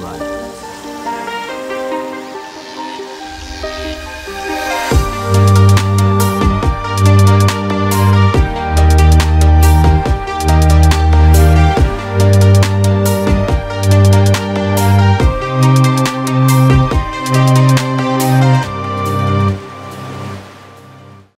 Right.